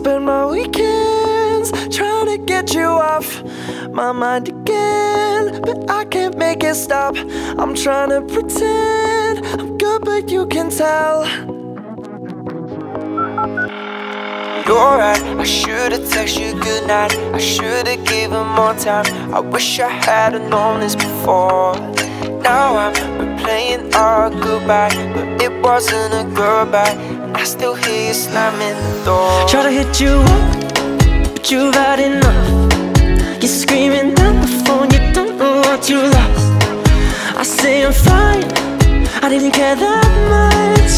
spend my weekends trying to get you off my mind again, but I can't make it stop. I'm trying to pretend I'm good, but you can tell. You're right, I should've texted you goodnight. I should've given more time. I wish I had known this before. Now I'm replaying our goodbye, but it wasn't a goodbye. I still hear you slamming the door. Try to hit you up, but you've had enough. You're screaming down the phone, you don't know what you lost. I say I'm fine, I didn't care that much.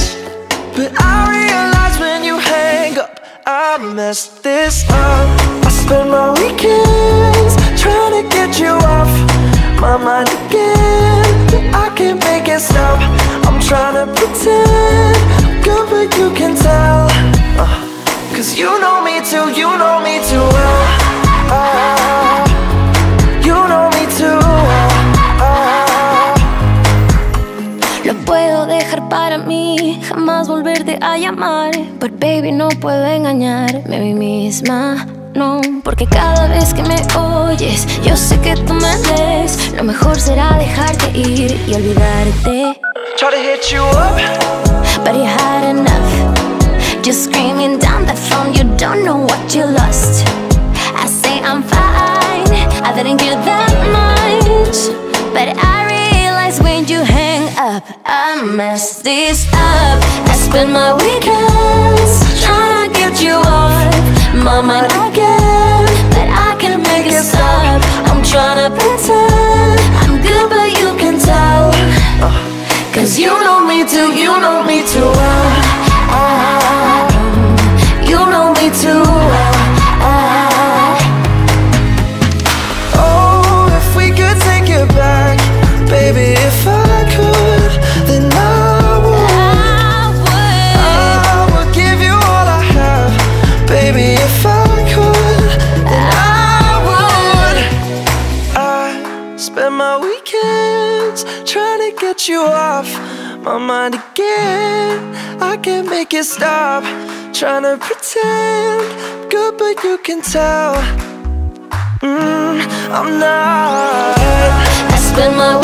But I realize when you hang up, I messed this up. I spend my weekends trying to get you off my mind again, but I can't make it stop. I'm trying to pretend good, but you can tell. Uh, Cause you know me too, you know me too well. Uh, you know me too well. Uh, Lo puedo dejar para mí, jamás volverte a llamar. But baby, no puedo engañarme a mí misma. No, porque cada vez que me oyes, yo sé que tú me ves. Lo mejor será dejarte ir y olvidarte. Try to hit you up. Up, I messed this up. I spend my weekends trying trying to get you off my mind again. I can't make it stop. Trying to pretend good, but you can tell. Mm, I'm not. I spend my